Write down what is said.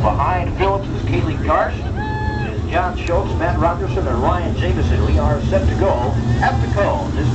Behind Phillips is Keely Garsh. John Schultz, Matt Rogerson, and Ryan Jamison. We are set to go at the call. This